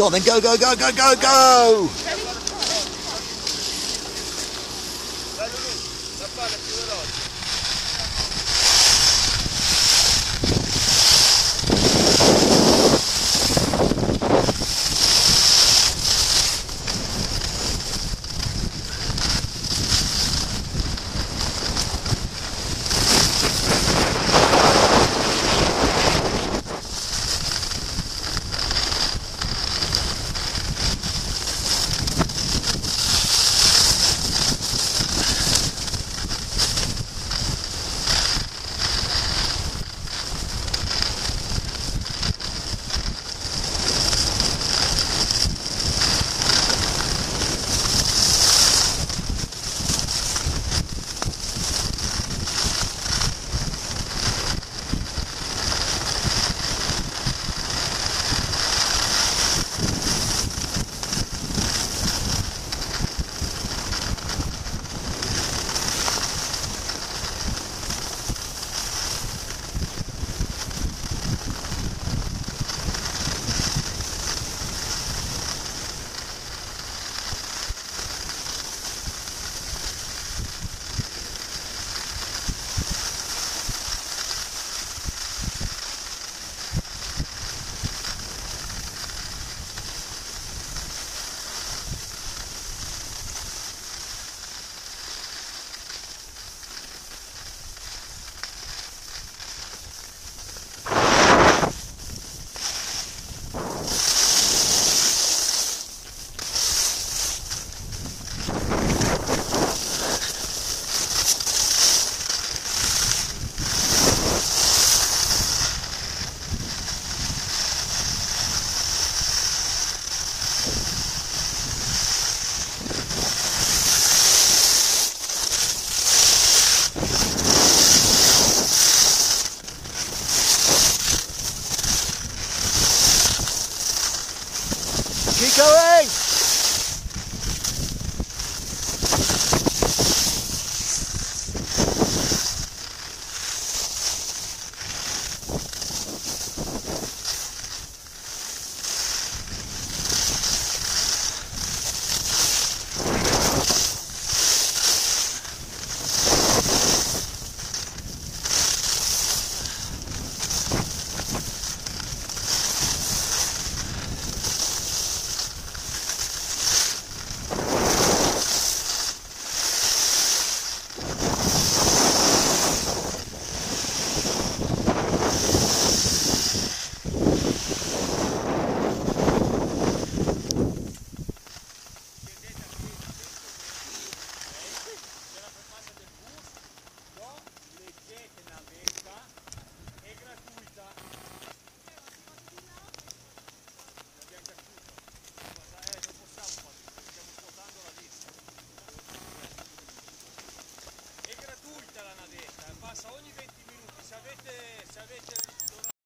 Go on then, go, go, go, go, go, go! вечер,